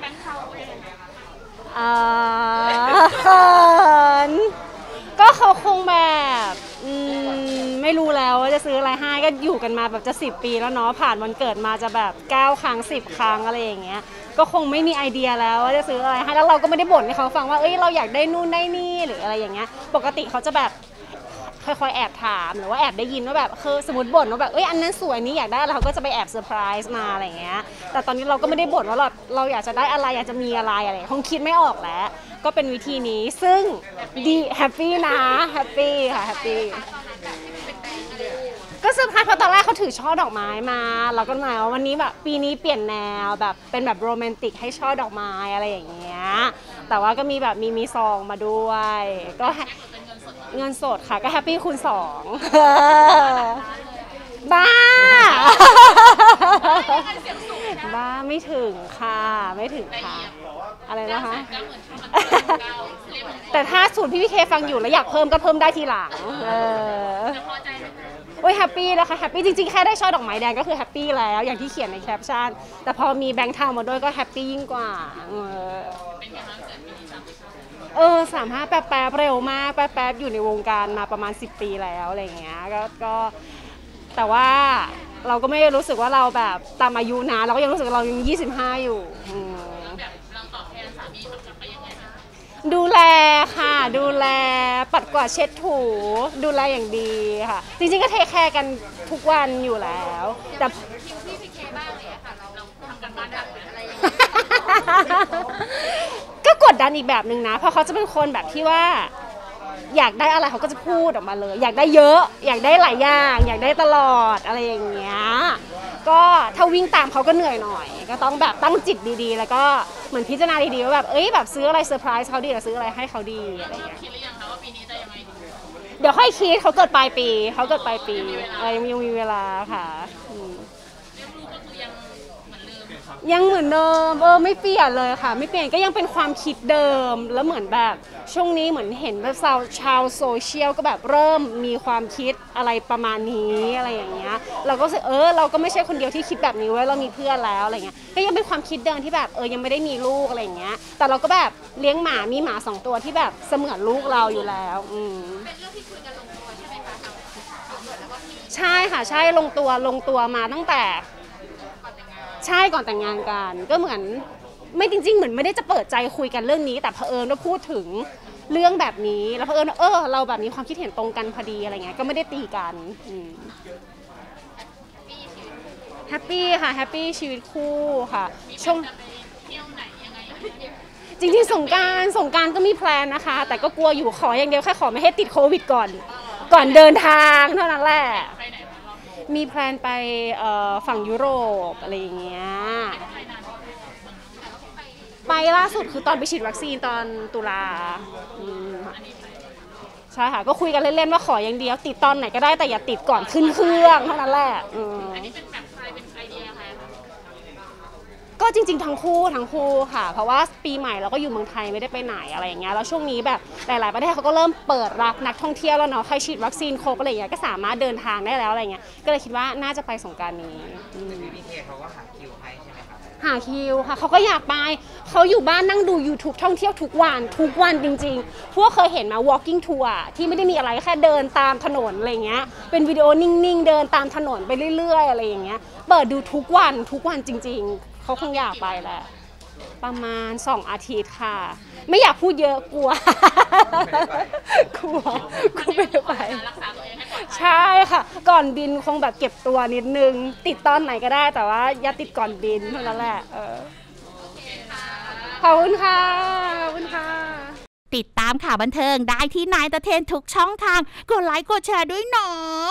แบงค์เขาเองเอ่อเขินก็เขาคงแบบอืมไม่รู้แล้วว่าจะซื้ออะไรให้ก็อยู่กันมาแบบจะ 10 ปีแล้วเนาะผ่านวันเกิดมาจะแบบ 9 ครั้ง 10 ครั้งอะไรอย่างเงี้ย ก็คงไม่มีไอเดียแล้วว่าจะซื้ออะไรให้แล้วเราก็ไม่ได้บ่นให้เขาฟังว่าเอ้ยเราอยากได้นู่นได้นี่หรืออะไรอย่างเงี้ย ปกติเขาจะแบบค่อยๆแอบถามหรือว่าแอบได้ยินว่าแบบคือสมมติบ่นว่าแบบเอ้ยอันนั้นสวยนี้อยากได้แล้วเขาก็จะไปแอบเซอร์ไพรส์มาอะไรอย่างเงี้ย แต่ตอนนี้เราก็ไม่ได้บ่นว่าเราเราอยากจะได้อะไรอยากจะมีอะไรอะไรคงคิดไม่ออกแล้ว ก็เป็นวิธีนี้ซึ่งดี happy นะ happy ค่ะ happy ก็เซอร์ไพรส์เพราะตอนแรกเขาถือช่อดอกไม้มาเราก็หมายว่าวันนี้แบบปีนี้เปลี่ยนแนวแบบเป็นแบบโรแมนติกให้ช่อดอกไม้อะไรอย่างเงี้ยแต่ว่าก็มีแบบมีมีซองมาด้วย ก็เงินสดค่ะก็ happy คูณสองบ้า บ้าไม่ถึงค่ะ ไม่ถึงค่ะ อะไรนะคะเก้าหมื่นห้าพันเก้าเล่มแต่ถ้าสูตรพี่พี่เคฟังอยู่แล้วอยากเพิ่มก็เพิ่มได้ทีหลัง เออจะพอใจไหมโอ้ย happy นะคะ happy จริงๆ แค่ได้ช่อดอกไม้แดงก็คือ happy แล้ว อย่างที่เขียนในแคปชั่น แต่พอมีแบงค์เทามาด้วยก็ happy ยิ่งกว่า เออเป็นไงบ้างเกิดปีนี้สามสิบห้าเออสามห้าแป๊บแป๊บเร็วมาก แป๊บแป๊บอยู่ในวงการมาประมาณ 10 ปีแล้วอะไรอย่างเงี้ยก็ก็แต่ว่า เราก็ไม่ได้รู้สึกว่าเราแบบตามอายุนะเราก็ยังรู้สึกว่าเรายัง 25 อยู่อืมแบบเราตอบแทนสามีกลับไปยังไงคะดูแลค่ะ ดูแลปัดกวาดเช็ดถู ดูแลอย่างดีค่ะ จริงๆก็ take care กันทุกวันอยู่แล้ว แต่ คิวพี่พีเคบ้างเลยค่ะ เราเราทำการบ้านหนักอะไรอย่างเงี้ย ก็กดดันอีกแบบหนึ่งนะ เพราะเขาจะเป็นคนแบบที่ว่า อยากได้อะไรเขาก็จะพูดออกมาเลย อยากได้เยอะ อยากได้หลายอย่าง อยากได้ตลอดอะไรอย่างเงี้ยก็ถ้าวิ่งตามเขาก็เหนื่อยหน่อย ก็ต้องแบบตั้งจิตดีๆ แล้วก็เหมือนพิจารณาดีๆว่าแบบเอ้ยแบบซื้ออะไรเซอร์ไพรส์เขาดีหรือซื้ออะไรให้เขาดีอะไรอย่างเงี้ยคิดหรือยังคะว่าปีนี้จะยังไงดีเดี๋ยวค่อยคิดเขาเกิดปลายปีเขาเกิดปลายปีเออยังยังมีเวลาค่ะ ยังเหมือนเดิมเออไม่เปลี่ยนเลยค่ะ ไม่เปลี่ยนก็ยังเป็นความคิดเดิมแล้วเหมือนแบบช่วงนี้เหมือนเห็นแบบชาวชาวโซเชียลก็แบบเริ่มมีความคิดอะไรประมาณนี้อะไรอย่างเงี้ยเราก็รู้สึกเออเราก็ไม่ใช่คนเดียวที่คิดแบบนี้เว้ยเรามีเพื่อนแล้วอะไรเงี้ยก็ยังเป็นความคิดเดิมที่แบบเออยังไม่ได้มีลูกอะไรอย่างเงี้ย แต่เราก็แบบเลี้ยงหมามีหมาสองตัวที่แบบเสมือนลูกเราอยู่แล้วอืมเป็นเรื่องที่คุยกันลงตัวใช่ไหมคะทางสองคนแล้วก็พี่ใช่ค่ะใช่ลงตัวลงตัวมาตั้งแต่ ใช่ก่อนแต่งงานกันก็เหมือนไม่จริง ๆ เหมือนไม่ได้จะเปิดใจคุยกันเรื่องนี้ แต่เผอิญว่าพูดถึงเรื่องแบบนี้แล้วเผอิญว่าเออเราแบบมีความคิดเห็นตรงกันพอดีอะไรเงี้ยก็ไม่ได้ตีกันอืมพี่ชีวิต happy ค่ะ happy ชีวิตคู่ค่ะมีช่วงจะไปเที่ยวไหนยังไงจริงๆสงกรานต์สงกรานต์ก็มี plan นะคะ แต่ก็กลัวอยู่ขออย่างเดียวแค่ขอไม่ให้ติดโควิดก่อน ก่อนเดินทางเท่านั้นแหละ ไปไหน มี plan ไปฝั่งยุโรปอะไรอย่างเงี้ยไปล่าสุดคือตอนไปฉีดวัคซีนตอนตุลาใช่ค่ะก็คุยกันเล่นๆว่าขออย่างเดียว ติดตอนไหนก็ได้แต่อย่าติดก่อนขึ้นเครื่องเท่านั้นแหละอันนี้เป็นแบบใครเป็นไอเดียใครคะ ก็ จริง ๆ ทั้งคู่ทั้งคู่ค่ะ เพราะว่าปีใหม่เราก็อยู่เมืองไทยไม่ได้ไปไหนอะไรอย่างเงี้ยแล้วช่วงนี้แบบหลาย ๆ ประเทศเขาก็เริ่มเปิดรับนักท่องเที่ยวแล้วเนาะใครฉีดวัคซีนครบอะไรอย่างเงี้ยก็สามารถเดินทางได้แล้วอะไรเงี้ยก็เลยคิดว่าน่าจะไปสงกรารนี้อืม พี่เคเขาก็หาคิวให้ใช่ไหมครับหาคิวค่ะเขาก็อยากไปเขาอยู่บ้านนั่งดู YouTube ท่องเที่ยวทุกวัน ทุกวันจริงๆ พวกเคยเห็นมา walking tour อะที่ไม่ได้มีอะไรแค่เดินตามถนนอะไรเงี้ยเป็นวิดีโอนิ่งๆ เดินตามถนนไปเรื่อยๆ อะไรอย่างเงี้ยเปิดดูทุกวันทุกวันจริง ๆ เขาคงอยากไปแหละ ประมาณ2อาทิตย์ค่ะ ไม่อยากพูดเยอะกลัว กลัวกลัวไม่ได้ไป รักษาตัวเองให้ปลอดภัยใช่ค่ะ ก่อนบินคงแบบเก็บตัวนิดนึง ติดตอนไหนก็ได้แต่ว่าอย่าติดก่อนบินเท่านั้นแหละเออขอบคุณค่ะขอบคุณค่ะ ติดตามข่าวบันเทิงได้ที่นายตะเทนทุกช่องทาง กดไลค์กดแชร์ด้วยเนาะ